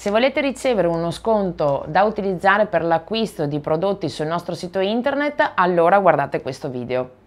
Se volete ricevere uno sconto da utilizzare per l'acquisto di prodotti sul nostro sito internet, allora guardate questo video.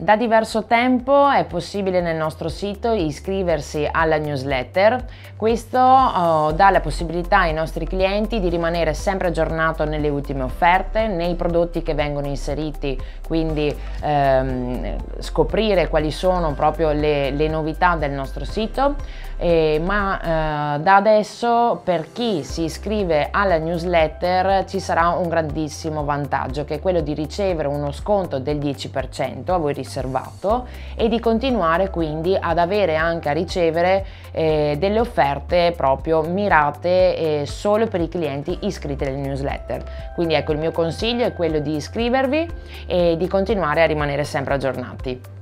Da diverso tempo è possibile nel nostro sito iscriversi alla newsletter, questo oh, dà la possibilità ai nostri clienti di rimanere sempre aggiornato nelle ultime offerte, nei prodotti che vengono inseriti, quindi ehm, scoprire quali sono proprio le, le novità del nostro sito, eh, ma eh, da adesso per chi si iscrive alla newsletter ci sarà un grandissimo vantaggio che è quello di ricevere uno sconto del 10% a voi riservato e di continuare quindi ad avere anche a ricevere eh, delle offerte proprio mirate eh, solo per i clienti iscritti alle newsletter. Quindi ecco il mio consiglio è quello di iscrivervi e di continuare a rimanere sempre aggiornati.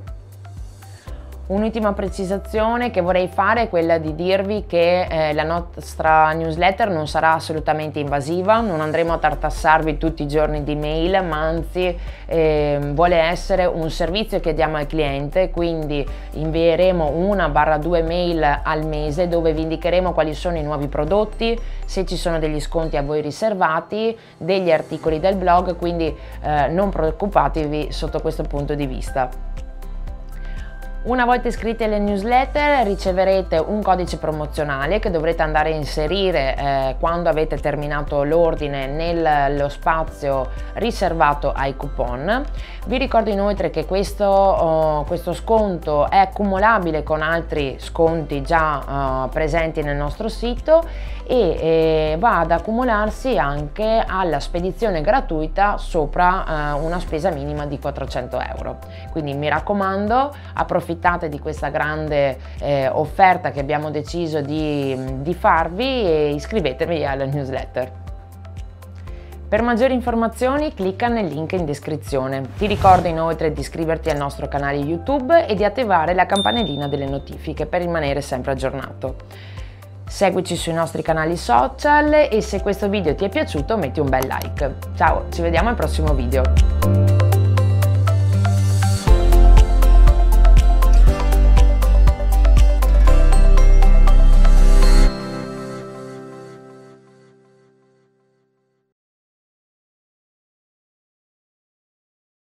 Un'ultima precisazione che vorrei fare è quella di dirvi che eh, la nostra newsletter non sarà assolutamente invasiva, non andremo a tartassarvi tutti i giorni di mail, ma anzi eh, vuole essere un servizio che diamo al cliente, quindi invieremo una barra due mail al mese dove vi indicheremo quali sono i nuovi prodotti, se ci sono degli sconti a voi riservati, degli articoli del blog, quindi eh, non preoccupatevi sotto questo punto di vista. Una volta iscritti alle newsletter riceverete un codice promozionale che dovrete andare a inserire eh, quando avete terminato l'ordine nello spazio riservato ai coupon. Vi ricordo inoltre che questo, oh, questo sconto è accumulabile con altri sconti già uh, presenti nel nostro sito e eh, va ad accumularsi anche alla spedizione gratuita sopra uh, una spesa minima di 400 euro. Quindi mi raccomando approfittate approfittate di questa grande eh, offerta che abbiamo deciso di, di farvi e iscrivetevi alla newsletter. Per maggiori informazioni clicca nel link in descrizione. Ti ricordo inoltre di iscriverti al nostro canale YouTube e di attivare la campanellina delle notifiche per rimanere sempre aggiornato. Seguici sui nostri canali social e se questo video ti è piaciuto metti un bel like. Ciao, ci vediamo al prossimo video.